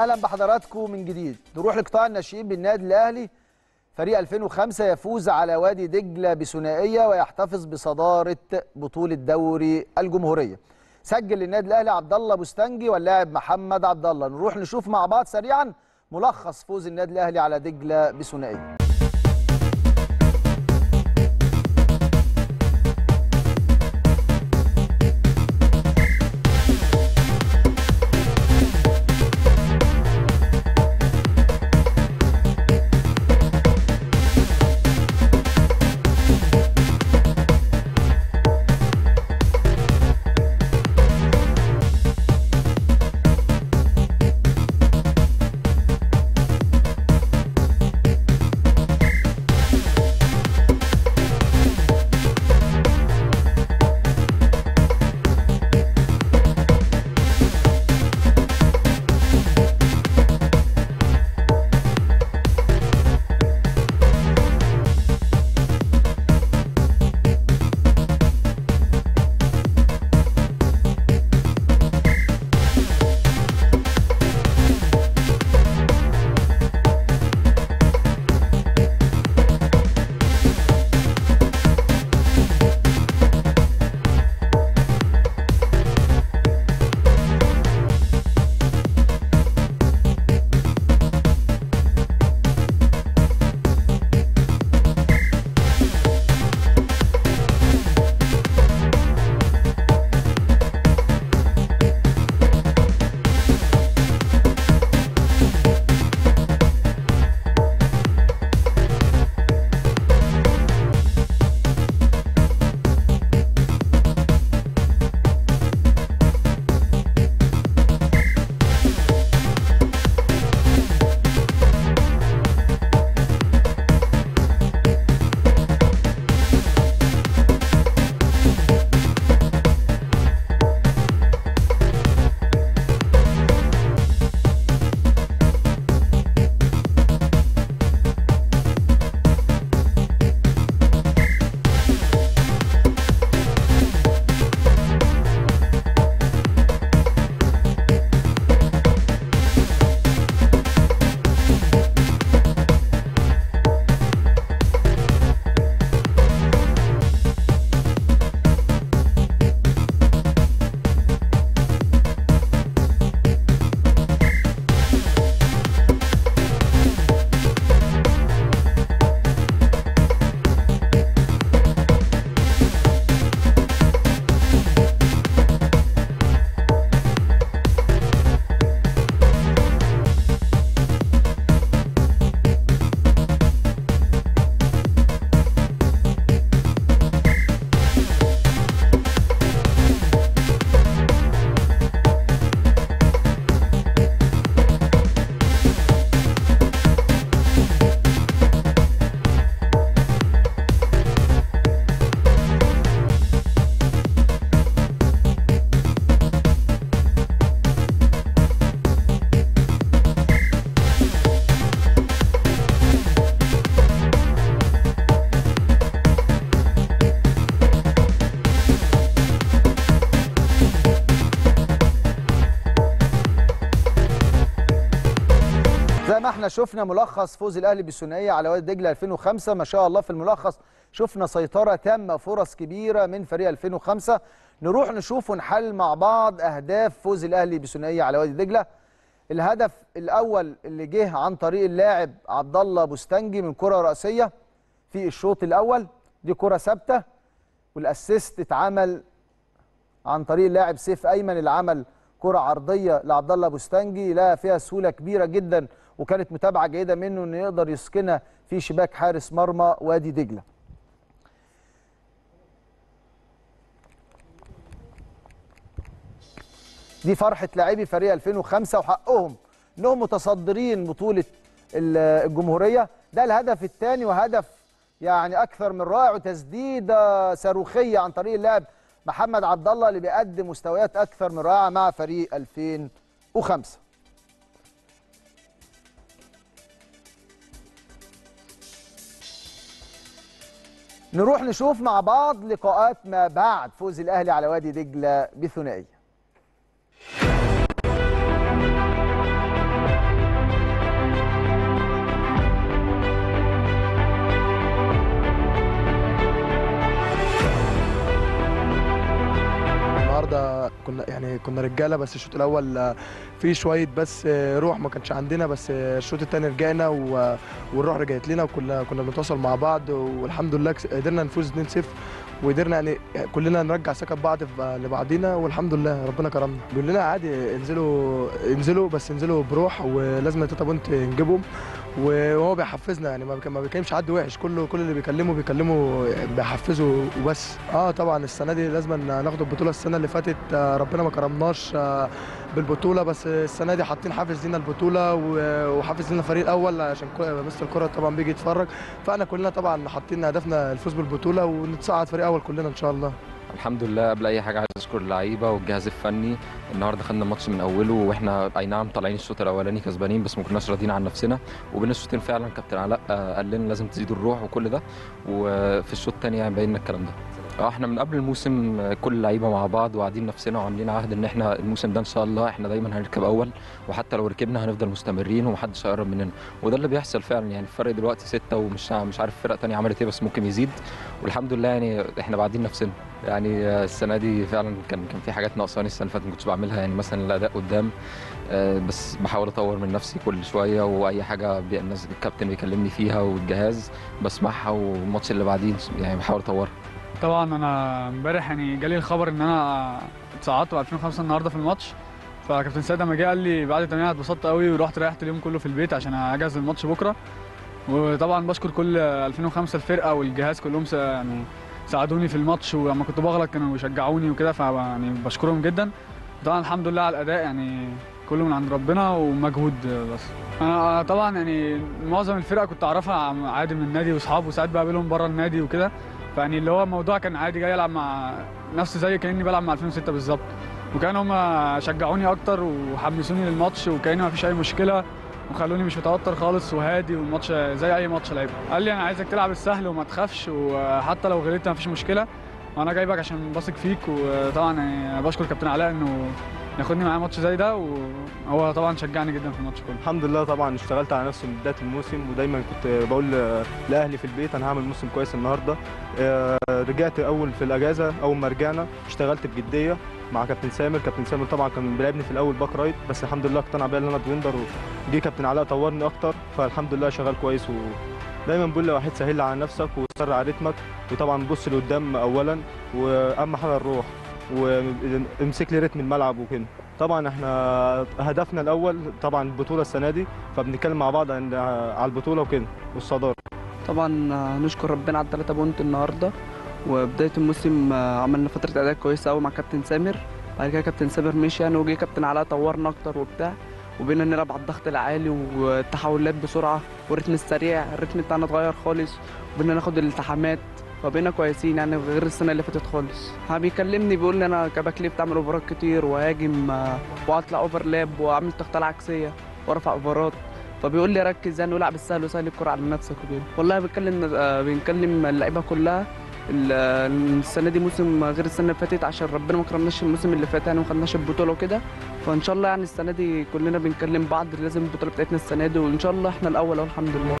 أهلا بحضراتكم من جديد. نروح لقطاع الناشئين بالنادي الأهلي. فريق 2005 يفوز على وادي دجلة بثنائية ويحتفظ بصدارة بطولة دوري الجمهورية. سجل للنادي الأهلي عبد الله بوستنجي واللاعب محمد عبد الله. نروح نشوف مع بعض سريعا ملخص فوز النادي الأهلي على دجلة بثنائية. إحنا شفنا ملخص فوز الأهلي بالثنائية على وادي دجلة 2005 ما شاء الله في الملخص. شفنا سيطرة تامة فرص كبيرة من فريق 2005 نروح نشوف ونحلل مع بعض أهداف فوز الأهلي بالثنائية على وادي دجلة. الهدف الأول اللي جه عن طريق اللاعب عبد الله بوستنجي من كرة رأسية في الشوط الأول. دي كرة ثابتة. والأسيست اتعمل عن طريق اللاعب سيف أيمن. اللي عمل كرة عرضية لعبد الله بوستنجي. لها فيها سهولة كبيرة جدا وكانت متابعة جيدة منه انه يقدر يسكنها في شباك حارس مرمى وادي دجلة. دي فرحة لاعبي فريق 2005 وحقهم إنهم متصدرين بطولة الجمهورية ده الهدف الثاني وهدف يعني أكثر من رائع وتسديدة صاروخية عن طريق اللاعب محمد عبد الله اللي بيقدم مستويات أكثر من رائعة مع فريق 2005 نروح نشوف مع بعض لقاءات ما بعد. فوز الأهلي على وادي دجلة بثنائيه النهارده كنا يعني كنا رجاله بس الشوط الأول آه، في شوية بس آه، روح ما كانش عندنا بس آه، الشوط الثاني رجعنا والروح رجعت لنا وكنا كنا بنتواصل مع بعض والحمد لله قدرنا نفوز 2-0 وقدرنا يعني كلنا نرجع ثقة بعض لبعضينا والحمد لله ربنا كرمنا. بيقول لنا عادي انزلوا انزلوا بس انزلوا بروح ولازم تلاته بونت نجيبهم وهو بيحفزنا يعني ما بيك- ما بيكلمش حد وحش كله كل اللي بيكلمه بيكلمه بيحفزه وبس. آه طبعا السنة دي لازم ناخد البطولة السنة اللي فاتت. آه، ربنا ما كرمناش آه، بالبطولة بس السنة دي حاطين حافز لينا البطولة وحافز لينا الفريق الأول عشان مستر الكره طبعا بيجي يتفرج. فإحنا كلنا طبعا حاطين هدفنا الفوز بالبطولة ونتصعد فريق أول كلنا إن شاء الله. الحمد لله قبل أي حاجة عايز اشكر اللعيبة والجهاز الفني. النهارده خدنا الماتش من أوله وإحنا أي نعم طالعين الشوط الأولاني كسبانين بس ما كناش راضيين عن نفسنا. وبين الشوطين فعلا كابتن علاء آه، قال لنا لازم تزيدوا الروح وكل ده. وفي الشوط الثاني يعني باين الكلام ده. إحنا من قبل الموسم آه، كل اللعيبه مع بعض وقاعدين نفسنا وعاملين عهد ان إحنا الموسم ده ان شاء الله إحنا دايما هنركب أول وحتى لو ركبنا هنفضل مستمرين ومحدش هيقرب مننا. وده اللي بيحصل فعلا يعني الفرق دلوقتي ستة ومش مش عارف فرق تانية عملت إيه بس ممكن يزيد. والحمد لله يعني إحنا بعدين نفسنا. يعني آه، السنة دي فعلا كان كان في حاجات ناقصاني السنة اللي فاتت ما كنتش بعملها يعني مثلا الأداء قدام آه، بس بحاول أطور من نفسي كل شوية وأي حاجة الناس الكابتن بيكلمني فيها والجهاز بسمعها والماتش اللي بعديه يعني بحاول أطورها. طبعا أنا امبارح يعني جالي الخبر إن أنا اتصعدت ب 2005 النهارده في الماتش. فكابتن سيد لما جه قال لي بعد التمرين اتبسطت قوي ورحت ريحت اليوم كله في البيت عشان أجهز الماتش بكرة. وطبعا بشكر كل 2005 الفرقة والجهاز كلهم يعني ساعدوني في الماتش ولما كنت بغلط كانوا بيشجعوني وكده فيعني بشكرهم جدا. طبعا الحمد لله على الأداء يعني كله من عند ربنا ومجهود بس. أنا طبعا يعني معظم الفرقة كنت أعرفها عادي من النادي وأصحابه وساعات بقابلهم بره النادي وكده. فيعني اللي هو الموضوع كان عادي جاي العب مع نفس زي كأني بلعب مع 2006 بالظبط. وكان هم شجعوني أكتر وحمسوني للماتش وكأني ما فيش أي مشكلة وخلوني مش متوتر خالص وهادي والماتش زي أي ماتش لعبه قال لي أنا عايزك تلعب السهل وما تخافش وحتى لو غلطت ما فيش مشكلة. وأنا جايبك عشان بثق فيك وطبعا يعني بشكر كابتن علاء إنه ياخدني معاه ماتش زي ده وهو طبعا شجعني جدا في الماتش كله. الحمد لله طبعا اشتغلت على نفسي من بداية الموسم ودايما كنت بقول لأهلي في البيت أنا هعمل موسم كويس النهارده. آه، رجعت أول في الأجازة أول ما رجعنا اشتغلت بجدية مع كابتن سامر. كابتن سامر طبعا كان بيلعبني في الأول back right بس الحمد لله اقتنع بيا إن أنا defender وجي كابتن علاء طورني أكتر فالحمد لله شغال كويس ودايما بقول لواحد سهل على نفسك وسرع رتمك وطبعا بص لقدام اولا وأهم حاجة الروح وامسك لي رتم الملعب وكده. طبعا إحنا هدفنا الأول طبعا البطولة السنة دي فبنتكلم مع بعض عن- على البطولة وكده والصدارة. طبعا نشكر ربنا على الثلاثة بونت النهارده وبداية الموسم عملنا فترة أداء كويسة أوي مع كابتن سامر. بعد كده كابتن سامر مشي يعني وجه كابتن علاء طورنا أكتر وبتاع. وبقينا نلعب على الضغط العالي والتحولات بسرعة والريتم السريع الريتم بتاعنا اتغير خالص وبقينا ناخد الالتحامات فبقينا كويسين يعني غير السنة اللي فاتت خالص. بيكلمني بيقول لي أنا ك back left أعمل أوفرات كتير وهاجم آه، وأطلع overlap وأعمل تغطية عكسية وأرفع أوفرات فبيقول لي ركز يعني والعب السهل وسهل الكرة على نفسك وكده والله بنكلم آه، بنكلم اللعيبة كلها السنة دي موسم غير السنة اللي فاتت عشان ربنا ما كرمناش الموسم اللي فات يعني ما خدناش البطولة وكده. فإن شاء الله يعني السنة دي كلنا بنكلم بعض لازم البطولة بتاعتنا السنة دي وإن شاء الله إحنا الأول أهو الحمد لله.